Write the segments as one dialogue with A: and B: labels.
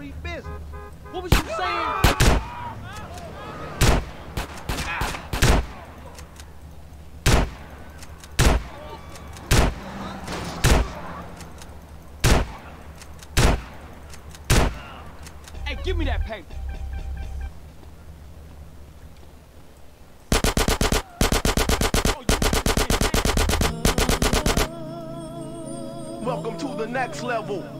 A: street business. What was you saying? Hey, give me that paper.
B: Welcome to the next level.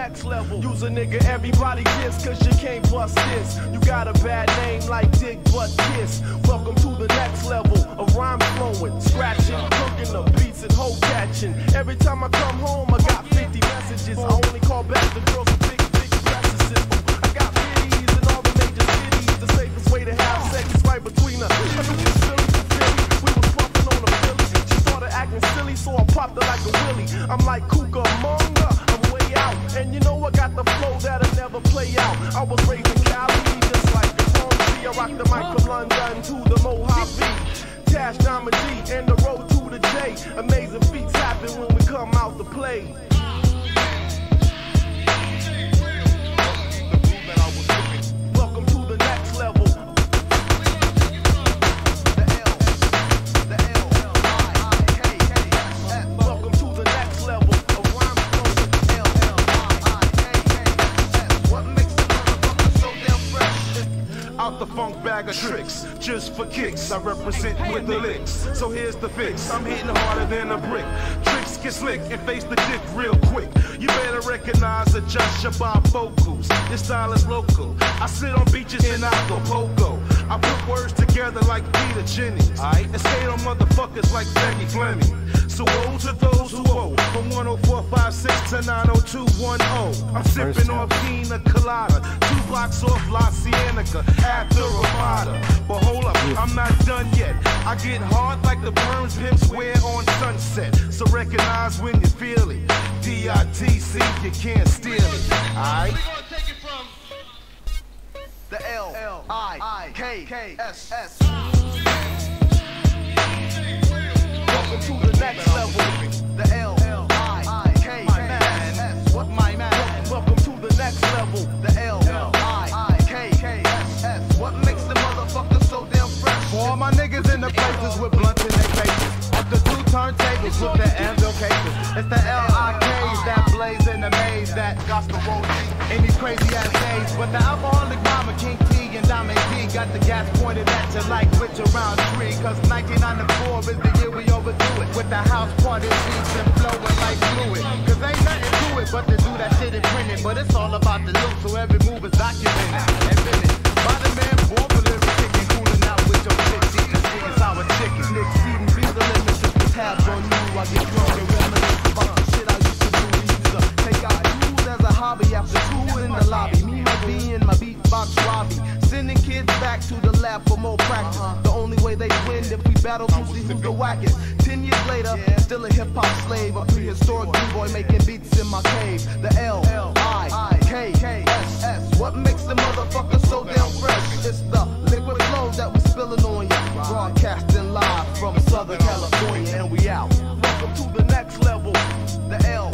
B: next level. Use a nigga everybody gets cause you can't bust this. You got a bad name like Dick Butt Kiss. Welcome to the next level of rhyme flowing, scratching, cooking the beats and hoe catching. Every time I come home, I got 50 messages. I only call back the girls with big, big. Simple. I got biddies in all the major cities. The safest way to have sex is right between us. We was pumping on a Philly. She started acting silly, so I popped her like a willy. I'm like Kuka out. And you know I got the flow that'll never play out. I was raised in Cali, just like the Fonzie. I rock the mic from London to the Mojave. Cash Diamond G and the road to the J. Amazing feats happen when we come out to play. Of
C: tricks, just for kicks. I represent with the licks. So here's the fix. I'm hitting harder than a brick. Tricks get slick and face the dick real quick. You better recognize, adjust your bifocals. This style is local. I sit on beaches in Acapulco. I put words together like Peter Jennings. Aight, and skate on motherfuckers like Peggy Fleming. So woe to those who owe. From 10456 to 90210. I'm sipping on pina colada. Two blocks off La Cienega after Ramada. But hold up, I'm not done yet. I get hard like the burns pimps wear on sunset. So recognize when you feel it. D-I-T-C, you can't steal it. Alright?
B: I, I, K, K, S, S. Welcome to the next level. The L, L, I, I, K, K, S, S. What my man? Welcome to the next level. The L, L, I, I, K, K, S, S. What makes the motherfucker so damn fresh?
C: For all my niggas in the places with blunts in their faces. Up the two turntables with the cases. It's the L-I-Ks that blaze in the maze that got the roll in these crazy ass days. But the alcoholic mama, King T and Dame D got the gas pointed at you like which around tree. Cause 1994 is the year we overdo it. With the house party beats and flowing like fluid. Cause ain't nothing to it but to do that shit and print it. But it's all about the look, so every move is documented and finished. By the man born for lyric kicking, cooling out with your chicks, eating sweet and sour chicken.
B: Nick Seaton, be the limit, just the tabs on you. I get drunk use as a hobby after school in the lobby. Me, my B, and my beatbox Robbie. Sending kids back to the lab for more practice. Uh-huh. The only way they win if we battle to see who's the wackest. Ten years later, still a hip hop slave, a prehistoric b-boy making beats in my cave. The L, I, K, S, S. What makes the motherfucker so damn fresh? It's the liquid flow that we spilling on ya. Broadcasting live from Southern California, and we out. Welcome to the next level. The L,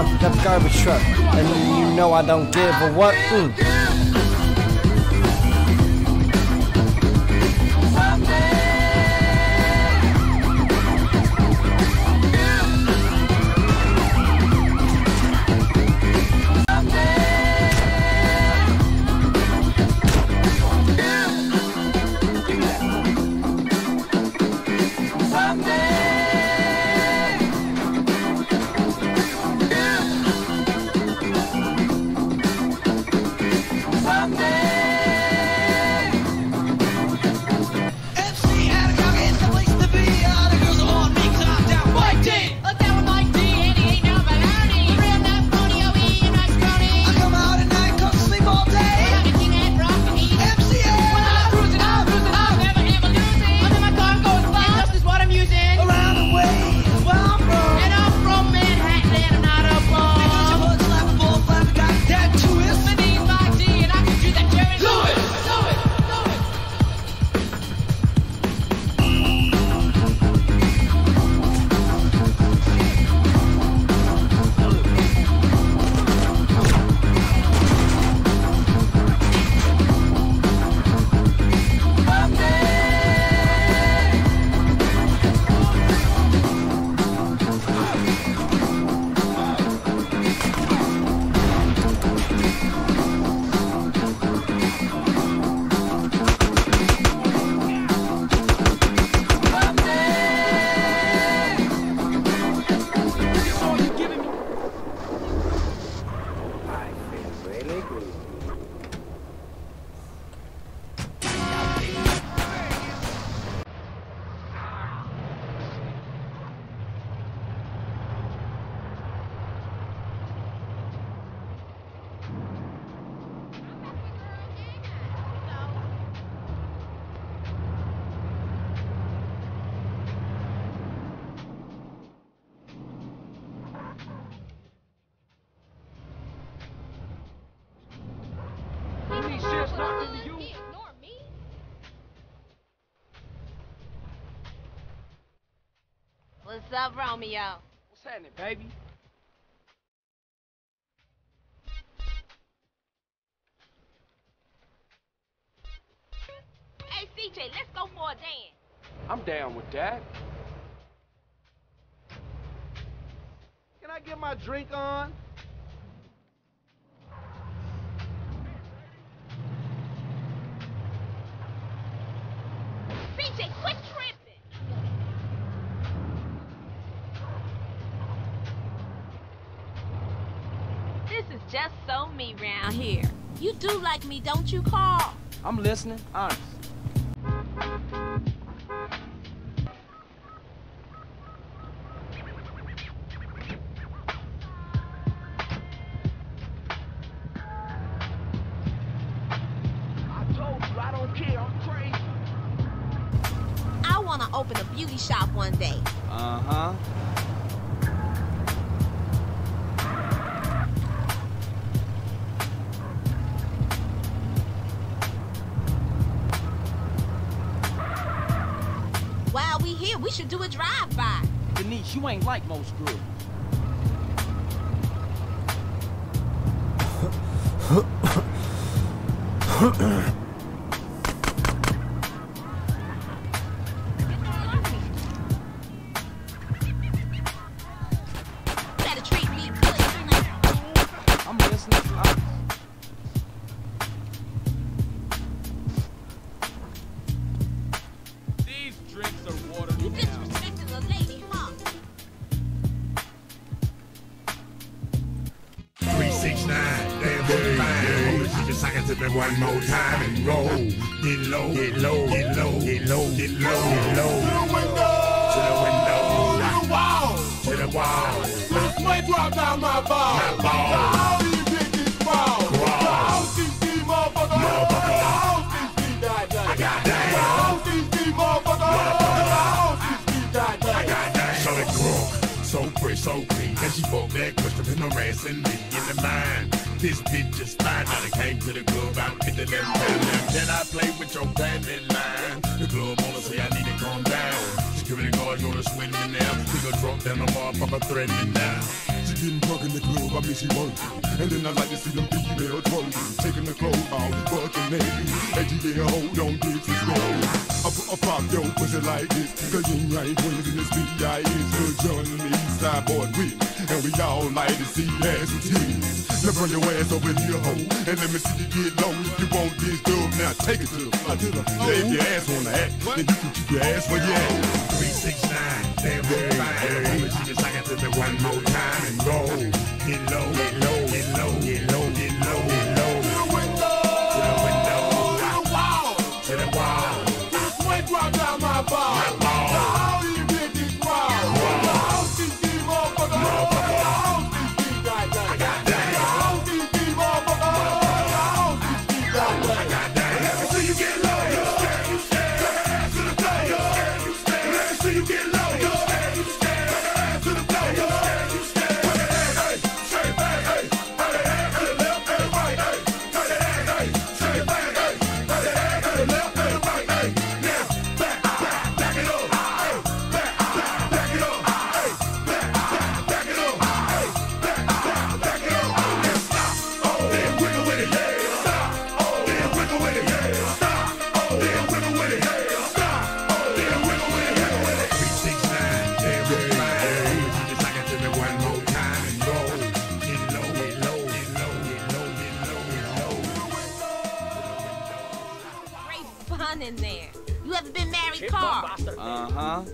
D: up garbage truck. And you know I don't give a what. Mm.
E: What's up, Romeo?
A: What's happening, baby?
E: Hey, CJ, let's go for a dance.
A: I'm down with that.
B: Can I get my drink on?
E: This is just so me round here. You do like me, don't you, Carl?
A: I'm listening, honest. I told you I don't care. I'm crazy.
E: I want to open a beauty shop one day.
A: Uh
E: we should do a drive-by.
A: Denise, you ain't like most girls.
F: Fine. Hold it, keep it to me one more time and roll. Get low, get low, get low, get low, get low, get low. To the window, to the window, to the wall, to the wall.
C: This way drop down my ball.
F: My ball. So clean. And she broke that question, been harassing me in the mind. This bitch is fine. Now they came to the club, out 50 them time. Now can I play with your family line? The club wanna say I need to calm down. Many guards gonna swing me now. Gonna drop down the motherfucker threatening now.
G: She drunk in the club, I mean she working. And then I like to see them female twerking. Taking the clothes off, fucking naked. Hey, yeah, hold on, disrespect. I, I pop your pussy like this. Cause you ain't twins in this B.I.S. Good John and the East Side boy with. And we all like to see ass with titties. Now bring your ass over here, ho. And let me see you get low. If you want this dub, now take it to the floor. Yeah, if your ass wanna act, then you can keep your ass where you at.
F: 369, damn fine. Homie, she just like to me one more time and go. Get low, get low, get
E: Great in there. You ever been married, Carl?
D: Uh huh.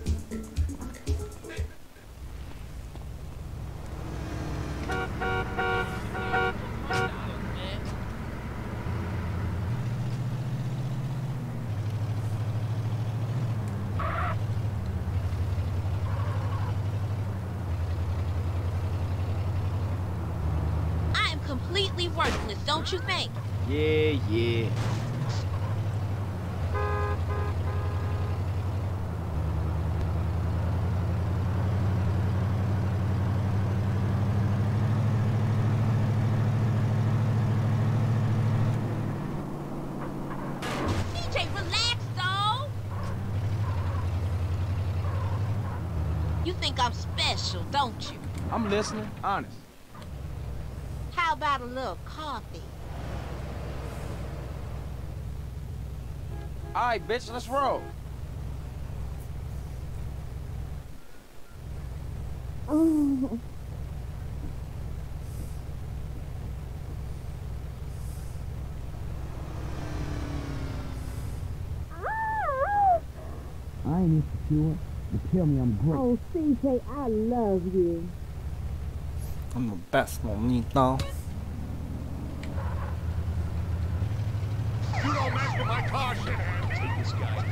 E: I am completely worthless, don't you think?
D: Yeah, yeah.
E: DJ, relax, though. You think I'm special, don't you?
H: I'm listening, honest.
E: How about a little coffee?
H: All right, bitch, let's roll.
I: I ain't insecure. But tell me I'm great.
J: Oh, CJ, I love you.
D: I'm the best, Monito.
F: You don't mess with my car, shithead. Take this guy.